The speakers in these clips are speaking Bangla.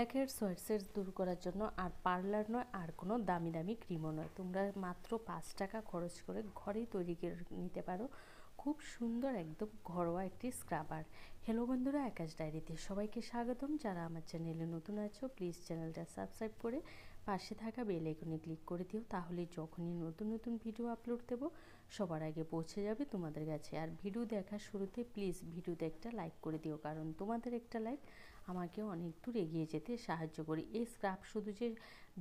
ব্ল্যাক হেডস দূর করার জন্য আর পার্লার নয়, আর কোনো দামি দামি ক্রিমও নয়। তোমরা মাত্র পাঁচ টাকা খরচ করে ঘরেই তৈরি করে নিতে পারো। খুব সুন্দর একদম ঘরোয়া একটি স্ক্রাবার। হ্যালো বন্ধুরা, আকাশ ডায়েরিতে সবাইকে স্বাগতম। যারা আমার চ্যানেলে নতুন আছো প্লিজ চ্যানেলটা সাবস্ক্রাইব করে পাশে থাকা বেল আইকনে ক্লিক করে দিও, তাহলে যখনই নতুন নতুন ভিডিও আপলোড দেবো, সবার আগে পৌঁছে যাবে তোমাদের কাছে। আর ভিডিও দেখার শুরুতে প্লিজ ভিডিওতে একটা লাইক করে দিও, কারণ তোমাদের একটা লাইক আমাকে অনেক দূর এগিয়ে যেতে সাহায্য করে। এই স্ক্রাব শুধু যে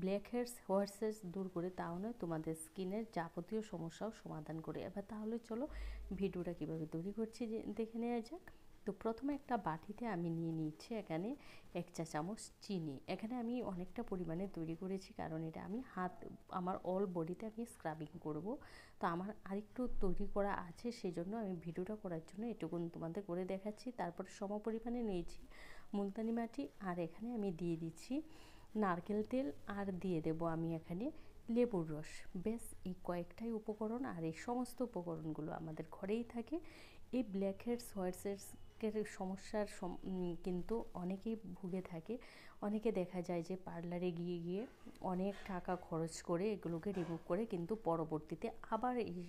ব্ল্যাক হেয়ার্স হোয়াটস দূর করে তাও নয়, তোমাদের স্কিনের যাবতীয় সমস্যাও সমাধান করে। এবার তাহলে চলো ভিডিওটা কীভাবে তৈরি করছি দেখে নেওয়া যাক। তো প্রথমে একটা বাটিতে আমি নিয়ে নিচ্ছি এখানে এক চা চামচ চিনি। এখানে আমি অনেকটা পরিমাণে তৈরি করেছি কারণ এটা আমি হাত, আমার অল বডিতে আমি স্ক্রাবিং করব। তো আমার আরেকটু তৈরি করা আছে সেই জন্য আমি ভিডিওটা করার জন্য এটুকুন তোমাদের করে দেখাচ্ছি। তারপর সম পরিমাণে নিয়েছি মুলতানি মাটি আর এখানে আমি দিয়ে দিচ্ছি নারকেল তেল আর দিয়ে দেব আমি এখানে লেবুর রস। বেশ এই কয়েকটাই উপকরণ আর এই সমস্ত উপকরণগুলো আমাদের ঘরেই থাকে। এই ব্ল্যাক হেডস হোয়াইট হেডসের সমস্যার কিন্তু অনেকেই ভুগে থাকে। অনেকে দেখা যায় যে পার্লারে গিয়ে গিয়ে অনেক টাকা খরচ করে এগুলোকে রিমুভ করে কিন্তু পরবর্তীতে আবার এই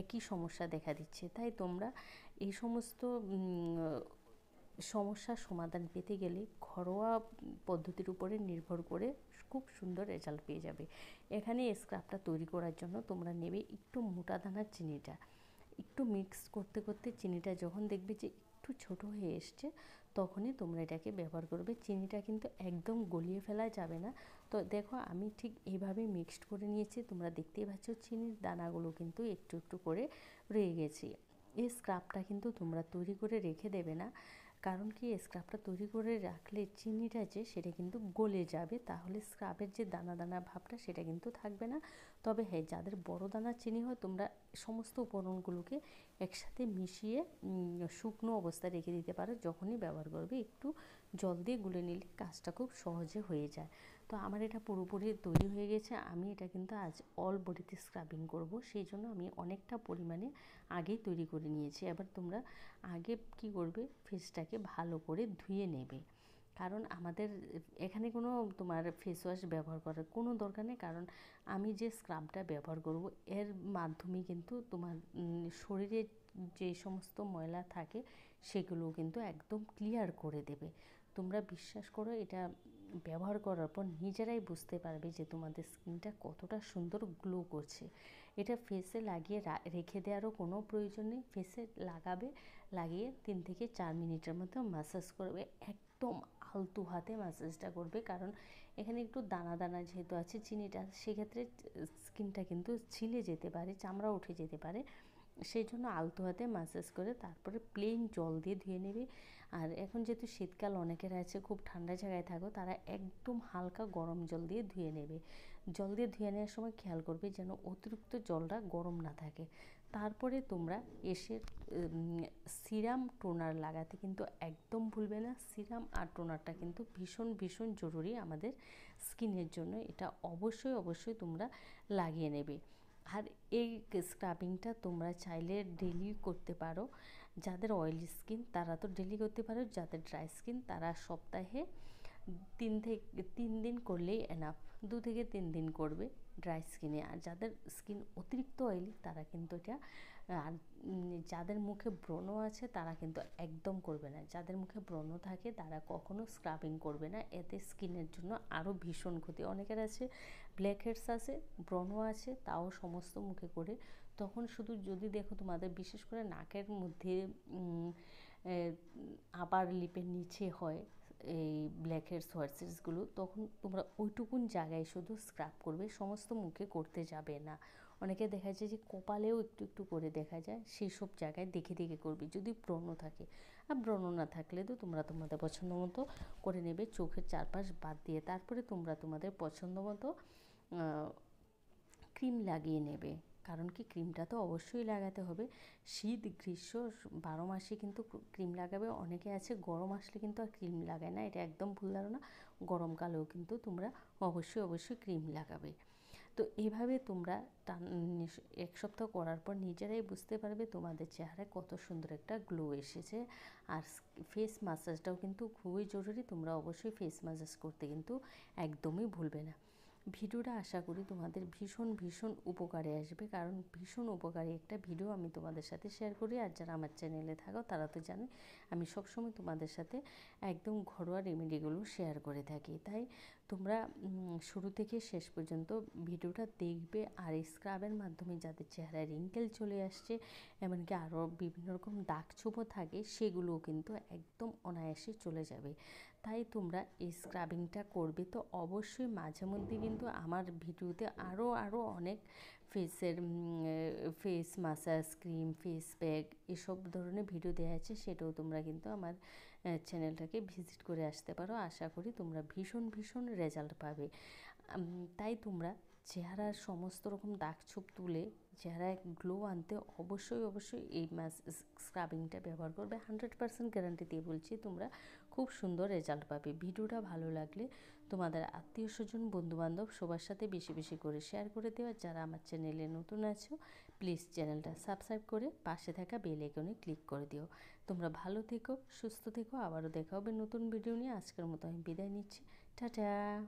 একই সমস্যা দেখা দিচ্ছে। তাই তোমরা এই সমস্ত সমস্যার সমাধান পেতে গেলে ঘরোয়া পদ্ধতির উপরে নির্ভর করে খুব সুন্দর রেজাল্ট পেয়ে যাবে। এখানে স্ক্রাবটা তৈরি করার জন্য তোমরা নেবে একটু মোটা দানার চিনিটা। একটু মিক্স করতে করতে চিনিটা যখন দেখবে যে একটু ছোট হয়ে এসছে, তখনই তোমরা এটাকে ব্যবহার করবে। চিনিটা কিন্তু একদম গলিয়ে ফেলা যাবে না। তো দেখো আমি ঠিক এইভাবে মিক্সড করে নিয়েছি, তোমরা দেখতেই পাচ্ছ চিনির দানাগুলো কিন্তু একটু একটু করে রয়ে গেছে। এই স্ক্রাবটা কিন্তু তোমরা তৈরি করে রেখে দেবে না। কারণ কি? স্ক্রাবটা তৈরি করে রাখলে চিনিটা যে, সেটা কিন্তু গলে যাবে। তাহলে স্ক্রাবের যে দানা দানা ভাবটা, সেটা কিন্তু থাকবে না। তবে হ্যাঁ যাদের বড় দানা চিনি হয়, তোমরা সমস্ত উপকরণগুলোকে একসাথে মিশিয়ে শুকনো অবস্থায় রেখে দিতে পারো। যখনই ব্যবহার করবে, একটু জল দিয়ে গুলে নিলে কাজটা খুব সহজে হয়ে যায়। তো আমার এটা পুরোপুরি তৈরি হয়ে গেছে। আমি এটা কিন্তু আজ অল বডিতে স্ক্রাবিং করব। সেই জন্য আমি অনেকটা পরিমাণে আগেই তৈরি করে নিয়েছি। এবার তোমরা আগে কি করবে? ফেসটাকে ভালো করে ধুয়ে নেবে। কারণ আমাদের এখানে কোনো তোমার ফেস ওয়াশ ব্যবহার করার কোনো দরকার নেই। কারণ আমি যে স্ক্রাবটা ব্যবহার করব, এর মাধ্যমে কিন্তু তোমার শরীরে যে সমস্ত ময়লা থাকে সেগুলো কিন্তু একদম ক্লিয়ার করে দেবে। তোমরা বিশ্বাস করো, এটা ব্যবহার করার পর নিজেরাই বুঝতে পারবে যে তোমাদের স্কিনটা কতটা সুন্দর গ্লো করছে। এটা ফেসে লাগিয়ে রেখে দেওয়ারও কোনো প্রয়োজন নেই। ফেসে লাগাবে, লাগিয়ে তিন থেকে চার মিনিটের মতো ম্যাসাজ করবে। একদম আলতু হাতে ম্যাসাজটা করবে। কারণ এখানে একটু দানা দানা যেহেতু আছে, চিনিটা সেক্ষেত্রে স্কিনটা কিন্তু ছিলে যেতে পারে চামড়া উঠে যেতে পারে। সেই জন্য আলতো হাতে ম্যাসাজ করে তারপরে প্লেন জল দিয়ে ধুয়ে নেবে। আর এখন যেহেতু শীতকাল, অনেকের আছে খুব ঠান্ডা জায়গায় থাকো, তারা একদম হালকা গরম জল দিয়ে ধুয়ে নেবে। জল দিয়ে ধুয়ে নেওয়ার সময় খেয়াল করবে যেন অতিরিক্ত জলটা গরম না থাকে। তারপরে তোমরা এসে সিরাম টোনার লাগাতে কিন্তু একদম ভুলবে না। সিরাম আর টোনারটা কিন্তু ভীষণ ভীষণ জরুরি আমাদের স্কিনের জন্য। এটা অবশ্যই অবশ্যই তোমরা লাগিয়ে নেবে। আর এই স্ক্রাবিংটা তোমরা চাইলে ডেলি করতে পারো। যাদের অয়েলি স্কিন তারা তো ডেলি করতে পারো। যাদের ড্রাই স্কিন তারা সপ্তাহে তিন থেকে, তিন দিন করলেই এনাফ দু থেকে তিন দিন করবে ড্রাই স্কিনে আর যাদের স্কিন অতিরিক্ত অয়েলি তারা কিন্তু এটা আর যাদের মুখে ব্রণ আছে তারা কিন্তু একদম করবে না। যাদের মুখে ব্রণ থাকে তারা কখনো স্ক্রাবিং করবে না। এতে স্কিনের জন্য আরও ভীষণ ক্ষতি। অনেকের আছে ব্ল্যাক হেডস আছে, ব্রণ আছে, তাও সমস্ত মুখে করে। তখন শুধু যদি দেখো তোমাদের বিশেষ করে নাকের মধ্যে আবার লিপের নিচে হয় এই ব্ল্যাক হেডস হোয়াইট তখন তোমরা ওইটুকুন জায়গায় শুধু স্ক্রাব করবে, সমস্ত মুখে করতে যাবে না। অনেকে দেখা যায় যে কপালেও একটু একটু করে দেখা যায় সেই সব জায়গায় দেখে দেখে করবে, যদি ব্রণ থাকে। আর ব্রণ না থাকলে তো তোমরা তোমাদের পছন্দ মতো করে নেবে, চোখের চারপাশ বাদ দিয়ে। তারপরে তোমরা তোমাদের পছন্দ মতো ক্রিম লাগিয়ে নেবে। কারণ কি ক্রিমটা তো অবশ্যই লাগাতে হবে। শীত, গ্রীষ্ম, বারো মাসে কিন্তু ক্রিম লাগাবে। অনেকে আছে, গরম আসলে কিন্তু আর ক্রিম লাগায় না। এটা একদম ভুল ধারণা। গরমকালেও কিন্তু তোমরা অবশ্যই অবশ্যই ক্রিম লাগাবে। তো এভাবে তোমরা এক সপ্তাহ করার পর নিজেরাই বুঝতে পারবে তোমাদের চেহারায় কত সুন্দর একটা গ্লো এসেছে। আর ফেস মাসাজটাও কিন্তু খুবই জরুরি। তোমরা অবশ্যই ফেস মাসাজ করতে কিন্তু একদমই ভুলবে না। ভিডিওটা আশা করি তোমাদের ভীষণ ভীষণ উপকারে আসবে। কারণ ভীষণ উপকারী একটা ভিডিও আমি তোমাদের সাথে শেয়ার করি। আর যারা আমার চ্যানেলে থাকো, তারা তো জানে, আমি সবসময় তোমাদের সাথে একদম ঘরোয়া রেমেডিগুলো শেয়ার করে থাকি। তাই তোমরা শুরু থেকে শেষ পর্যন্ত ভিডিওটা দেখবে আর স্ক্রাবের মাধ্যমে যাদের চেহারায় রিঙ্কেল চলে আসছে, এমনকি আরও বিভিন্ন রকম দাগ ছোপও থাকে, সেগুলোও কিন্তু একদম অনায়াসে চলে যাবে। তাই তোমরা এই স্ক্রাবিংটা করবে। তো অবশ্যই মাঝে মধ্যে কিন্তু আমার ভিডিওতে আরও আরও অনেক ফেসের face massage cream face pack এসব ধরনের ভিডিও দেওয়া আছে, সেটাও তোমরা কিন্তু আমার চ্যানেলটাকে ভিজিট করে আসতে পারো। আশা করি তোমরা ভীষণ ভীষণ রেজাল্ট পাবে। তাই তোমরা চেহারার সমস্ত রকম দাগ ছোপ তুলে চেহারায় গ্লো আনতে অবশ্যই অবশ্যই এই মাস স্ক্রাবিংটা ব্যবহার করবে। হান্ড্রেড পারসেন্ট গ্যারান্টি দিয়ে বলছি, তোমরা খুব সুন্দর রেজাল্ট পাবে। ভিডিওটা ভালো লাগলে তোমাদের আত্মীয় স্বজন, বন্ধুবান্ধব সবার সাথে বেশি বেশি করে শেয়ার করে দেওয়া যারা আমার চ্যানেলে নতুন আছো প্লিজ চ্যানেলটা সাবস্ক্রাইব করে পাশে থাকা বেল আইকনে ক্লিক করে দিও। তোমরা ভালো থেকো, সুস্থ থেকো। আবারও দেখা হবে নতুন ভিডিও নিয়ে। আজকের মতো আমি বিদায় নিচ্ছি। টাটা!